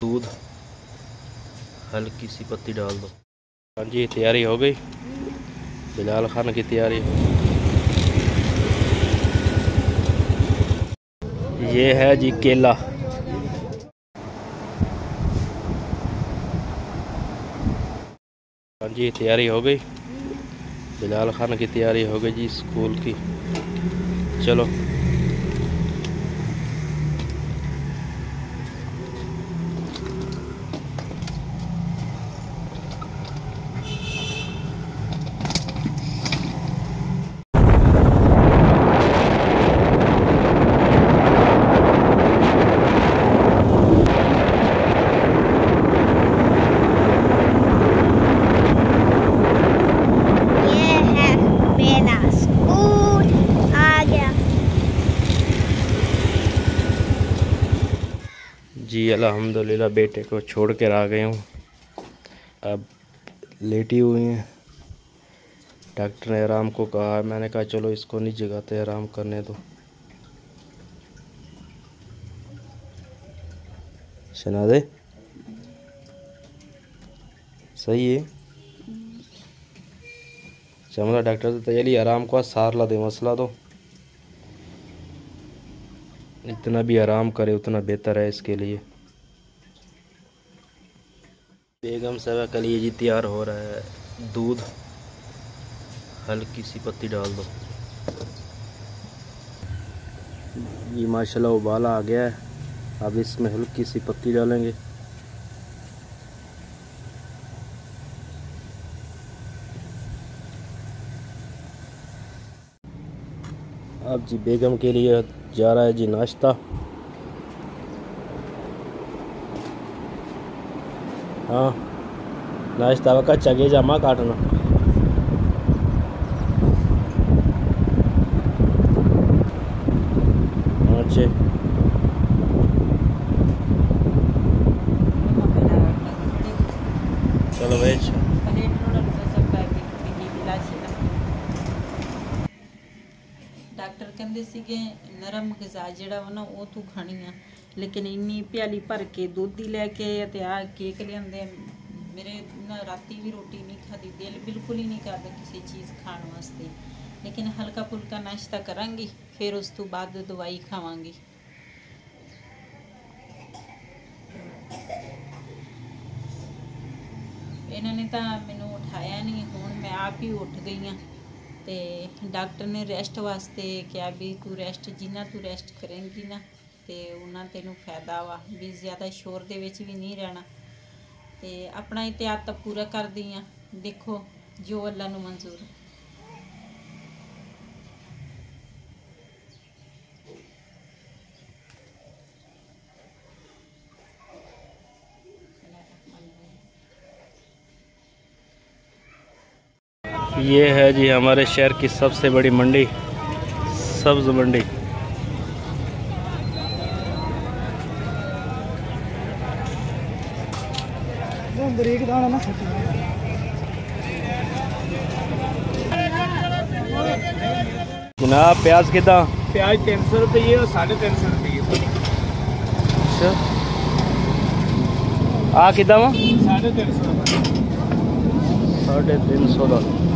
दूध हल्की सी पत्ती डाल दो। हाँ जी, तैयारी हो गई। बिलाल खान की तैयारी ये है जी केला। हाँ जी, तैयारी हो गई। बिलाल खान की तैयारी हो गई जी स्कूल की। चलो ये है मेरा स्कूल आ गया जी अल्हम्दुलिल्लाह, बेटे को छोड़ कर आ गए हूँ। अब लेटी हुई हैं। डॉक्टर ने आराम को कहा, मैंने कहा, चलो इसको नहीं जगाते, आराम करने दो। सुना दे। सही है। चमला डॉक्टर से तैयारी, आराम को सार ला दे, मसला दो। जितना भी आराम करे, उतना बेहतर है इसके लिए। बेगम साहब के लिए जी तैयार हो रहा है। दूध, हल्की सी पत्ती डाल दो। ये माशाल्लाह उबाला आ गया है। अब इसमें हल्की सी पत्ती डालेंगे। अब जी बेगम के लिए जा रहा है जी नाश्ता। हाँ। नाश्ता का चगे जामा काटना। अच्छे ਡਾਕਟਰ ਕਹਿੰਦੇ ਸੀਗੇ, ਨਰਮ ਗਿਜ਼ਾ ਜਿਹੜਾ ਵਾ ਨਾ, ਉਹ ਤੂੰ ਖਾਣੀ ਆ। ਲੇਕਿਨ ਇੰਨੀ ਪਿਆਲੀ ਭਰ ਕੇ ਦੁੱਧ ਹੀ ਲੈ ਕੇ ਆਏ ਆ ਤੇ ਆ ਕੇਕ ਲਿਆਂਦੇ। ਮੇਰੇ ਨਾ ਰਾਤੀ ਵੀ ਰੋਟੀ ਨਹੀਂ ਖਾਦੀ ਦਿਲ ਬਿਲਕੁਲ ਹੀ ਨਹੀਂ ਕਰਦਾ ਕਿਸੇ ਚੀਜ਼ ਖਾਣ ਵਾਸਤੇ। ਲੇਕਿਨ ਹਲਕਾ ਫੁਲਕਾ ਨਾਸ਼ਤਾ ਕਰਾਂਗੀ, ਫਿਰ ਉਸ ਤੋਂ ਬਾਅਦ ਦਵਾਈ ਖਾਵਾਂਗੀ। ਇਹਨਾਂ ਨੇ ਤਾਂ ਮੈਨੂੰ ਉਠਾਇਆ ਨਹੀਂ, ਹੁਣ ਮੈਂ ਆਪ ਹੀ ਉੱਠ ਗਈ ਹਾਂ। ਤੇ ਡਾਕਟਰ ਨੇ ਰੈਸਟ ਵਾਸਤੇ ਕਿਹਾ ਵੀ ਤੂੰ ਰੈਸਟ ਜਿੰਨਾ ਤੂੰ ਰੈਸਟ ਕਰੇਂਗੀ ਨਾ, ਤੇ ਉਹਨਾਂ ਤੈਨੂੰ ਫਾਇਦਾ ਵਾ, ਵੀ ਜ਼ਿਆਦਾ ਸ਼ੋਰ ਦੇ ਵਿੱਚ ਵੀ ਨਹੀਂ ਰਹਿਣਾ। ਤੇ ਆਪਣਾ ਇਤਿਆਦ ਤਾਂ ਪੂਰਾ ਕਰਦੀ ਆ। ਦੇਖੋ ਜੋ ਅੱਲਾ ਨੂੰ ਮਨਜ਼ੂਰ। ये है जी हमारे शहर की सबसे बड़ी मंडी सब्ज़ मंडी। जनाब प्याज कि प्याज तीन सौ रुपये और साढ़े तीन सौ रुपये। अच्छा। आ कितना साढ़े तीन सौ। साढ़े तीन सौ डॉलर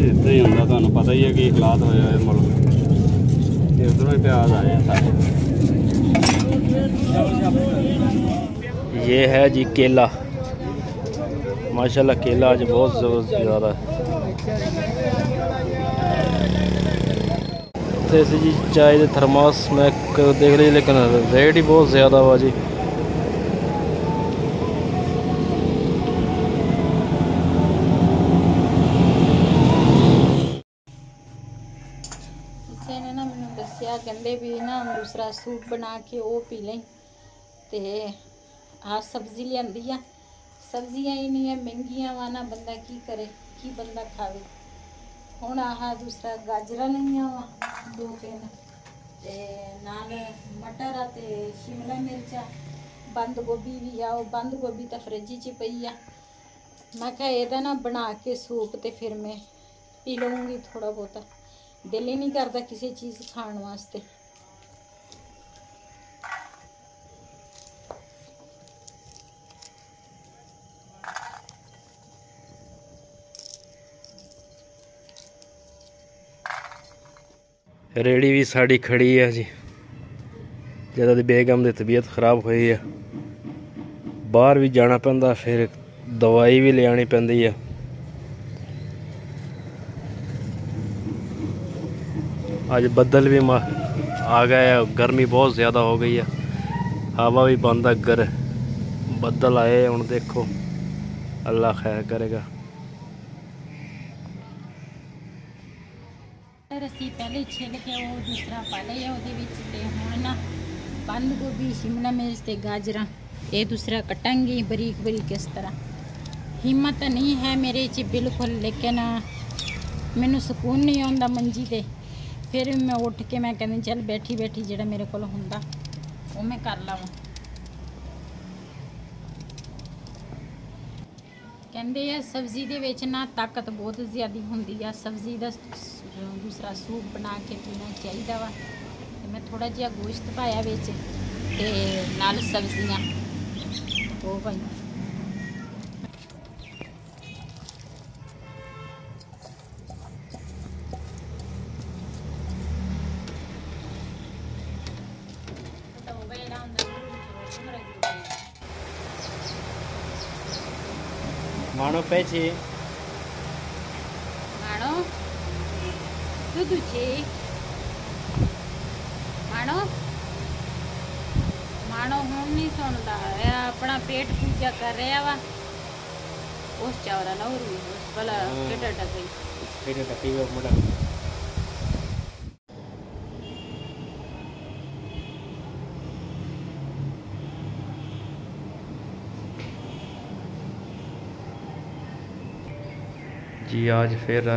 ਇਦਾਂ ਹੀ ਹੁੰਦਾ ਤੁਹਾਨੂੰ ਪਤਾ ਹੀ ਹੈ ਕਿ ਹਾਲਾਤ ਹੋਏ ਹੋਏ ਮੁਲਕ ਤੇ ਉਧਰੋਂ ਹੀ ਪਿਆਜ਼ ਆਏ ਆ ਸਾਰੇ ये है जी केला माशाल्लाह केला आज बहुत ज़बरदस्त ज़्यादा है जैसे जी चाय दे थर्मास मैं क- देख रही लेकिन रेट ही बहुत ज़्यादा हुआ जी ਮੈਨੂੰ ਦੱਸਿਆ ਕਹਿੰਦੇ ਵੀ ਨਾ ਦੂਸਰਾ ਸੂਪ ਬਣਾ ਕੇ ਉਹ ਪੀ ਲਈ ਤੇ ਆਹ ਸਬਜ਼ੀ ਲਿਆਂਦੀ ਆ ਸਬਜ਼ੀਆਂ ਇੰਨੀਆਂ ਮਹਿੰਗੀਆਂ ਵਾ ਨਾ ਬੰਦਾ ਕੀ ਕਰੇ ਕੀ ਬੰਦਾ ਖਾਵੇ ਹੁਣ ਆਹ ਦੂਸਰਾ ਗਾਜਰਾਂ ਲਈਆਂ ਵਾ ਦੋ ਤਿੰਨ ਤੇ ਨਾਲ ਮਟਰ ਆ ਤੇ ਸ਼ਿਮਲਾ ਮਿਰਚਾ ਬੰਦ ਗੋਭੀ ਵੀ ਆ ਉਹ ਬੰਦ ਗੋਭੀ ਤਾਂ ਫਰਿੱਜ 'ਚ ਪਈ ਆ ਮੈਂ ਕਿਹਾ ਇਹਦਾ ਨਾ ਬਣਾ ਕੇ ਸੂਪ ਤੇ ਫਿਰ ਮੈਂ ਪੀ ਲਵਾਂਗੀ ਥੋੜਾ ਬਹੁਤਾ ਦਿਲ ਹੀ ਨਹੀਂ ਕਰਦਾ ਕਿਸੇ ਚੀਜ਼ ਖਾਣ ਵਾਸਤੇ। ਰੇੜੀ ਵੀ ਸਾਡੀ ਖੜੀ ਆ ਜੀ। ਜਦੋਂ ਦੀ ਬੇਗਮ ਦੀ ਤਬੀਅਤ ਖਰਾਬ ਹੋਈ ਆ, ਬਾਹਰ ਵੀ ਜਾਣਾ ਪੈਂਦਾ, ਫਿਰ ਦਵਾਈ ਵੀ ਲਿਆਣੀ ਪੈਂਦੀ ਹੈ ਅੱਜ ਬੱਦਲ ਵੀ ਮਾ- ਆ ਗਏ ਹੈ ਗਰਮੀ ਬਹੁਤ ਜ਼ਿਆਦਾ ਹੋ ਗਈ ਹੈ ਹਵਾ ਵੀ ਬੰਦ ਹੈ ਗਰ ਬੱਦਲ ਆਏ ਹੁਣ ਦੇਖੋ ਅੱਲਾ ਖੈਰ ਕਰੇਗਾ ਫਿਰ ਅਸੀਂ ਪਹਿਲੇ ਛਿੱਲ ਕੇ ਉਹ ਦੂਸਰਾ ਪਾ ਲਿਆ ਉਹਦੇ ਵਿੱਚ ਤੇ ਹੁਣ ਨਾ ਬੰਦ ਗੋਭੀ ਸ਼ਿਮਲਾ ਮਿਰਚ ਤੇ ਗਾਜਰਾਂ ਇਹ ਦੂਸਰਾ ਕਟਾਂਗੀ ਬਰੀਕ ਬਰੀਕ ਇਸ ਤਰ੍ਹਾਂ ਹਿੰਮਤ ਨਹੀਂ ਹੈ ਮੇਰੇ 'ਚ ਬਿਲਕੁਲ ਲੇਕਿਨ ਮੈਨੂੰ ਸਕੂਨ ਨਹੀਂ ਆਉਂਦਾ ਮੰਜੀ ਤੇ ਫਿਰ ਵੀ ਮੈਂ ਉੱਠ ਕੇ ਮੈਂ ਕਹਿੰਦੀ, ਚੱਲ ਬੈਠੀ ਬੈਠੀ ਜਿਹੜਾ ਮੇਰੇ ਕੋਲ ਹੁੰਦਾ, ਉਹ ਮੈਂ ਕਰ ਲਵਾਂ। ਕਹਿੰਦੇ ਆ, ਸਬਜ਼ੀ ਦੇ ਵਿੱਚ ਨਾ ਤਾਕਤ ਬਹੁਤ ਜ਼ਿਆਦੀ ਹੁੰਦੀ ਆ। ਸਬਜ਼ੀ ਦਾ ਦੂਸਰਾ ਸੂਪ ਬਣਾ ਕੇ ਪੀਣਾ ਚਾਹੀਦਾ ਵਾ। ਤੇ ਮੈਂ ਥੋੜਾ ਜਿਹਾ ਗੋਸ਼ਤ ਪਾਇਆ ਵਿੱਚ ਤੇ ਨਾਲ ਸਬਜ਼ੀਆਂ। ਉਹ ਭਾਈ માણો પે છે. માણો? દૂધ છે. માણો? માણો હું નહીં સોનતા આપણા પેટ પૂજા કરે આવા. ઓસ ચાવરા નવરું ભલા પેટા ટકી મોટા. जी, आज फिर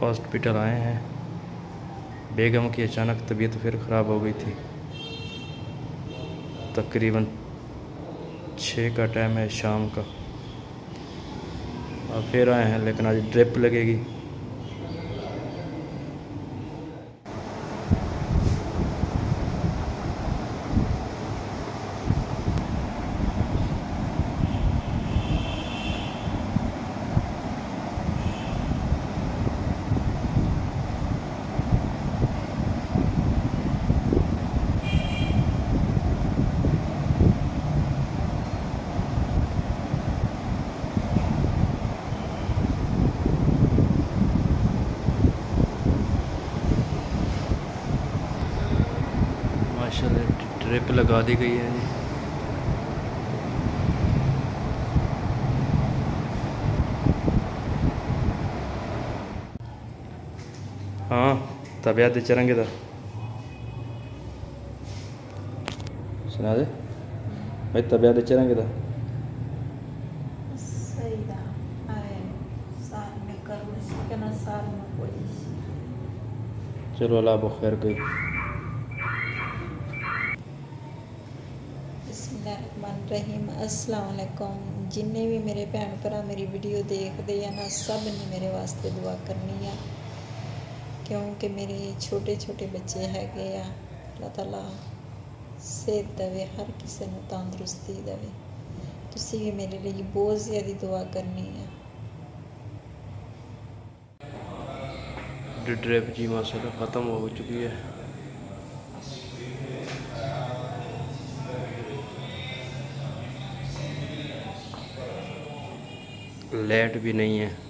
हॉस्पिटल आए हैं। बेगम की अचानक तबीयत फिर ख़राब हो गई थी। तकरीबन छः का टाइम है शाम का। अब फिर आए हैं, लेकिन आज ड्रिप लगेगी माशाल्लाह ड्रिप लगा दी गई है। जी हाँ तबियत चरंगे तो सुना दे। भाई तबियत चरंगे तो चलो अल्लाह बखैर गई ਬਿਸਮਿਲ੍ਲਾਹਿਰਰਹਿਮਾਨਿਰਰਹੀਮ ਅਸਲਾਮ ਅਲੈਕੁਮ ਜਿੰਨੇ ਵੀ ਮੇਰੇ ਭੈਣ ਭਰਾ ਮੇਰੀ ਵੀਡੀਓ ਦੇਖਦੇ ਆ ਨਾ ਸਭ ਨੇ ਮੇਰੇ ਵਾਸਤੇ ਦੁਆ ਕਰਨੀ ਆ ਕਿਉਂਕਿ ਮੇਰੇ ਛੋਟੇ ਛੋਟੇ ਬੱਚੇ ਹੈਗੇ ਆ ਅੱਲਾਹ ਤਾਲਾ ਸਿਹਤ ਦੇਵੇ ਹਰ ਕਿਸੇ ਨੂੰ ਤੰਦਰੁਸਤੀ ਦੇਵੇ ਤੁਸੀਂ ਵੀ ਮੇਰੇ ਲਈ ਬਹੁਤ ਜ਼ਿਆਦਾ ਦੁਆ ਕਰਨੀ ਆ ਡਿਡਰੇਪ ਜੀ ਮਸਲ ਖਤਮ ਹੋ ਚੁੱਕੀ ਹੈ लाइट भी नहीं है।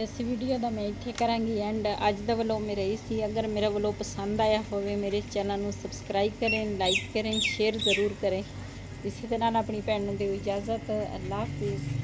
ਇਸ ਵੀਡੀਓ ਦਾ ਮੈਂ ਇੱਥੇ ਕਰਾਂਗੀ ਐਂਡ ਅੱਜ ਦਾ ਵਲੋਗ ਮੇਰਾ ਇਹ ਸੀ ਅਗਰ ਮੇਰਾ ਵਲੋਗ ਪਸੰਦ ਆਇਆ ਹੋਵੇ ਮੇਰੇ ਚੈਨਲ ਨੂੰ ਸਬਸਕ੍ਰਾਈਬ ਕरें ਲਾਈਕ ਕरें ਸ਼ੇਅਰ ਜ਼ਰੂਰ ਕरें ਇਸੇ ਤਰ੍ਹਾਂ ਨਾਲ ਆਪਣੀ ਭੈਣ ਨੂੰ ਦਿਓ ਇਜਾਜ਼ਤ ਅੱਲਾਹ ਹਾਫਿਜ਼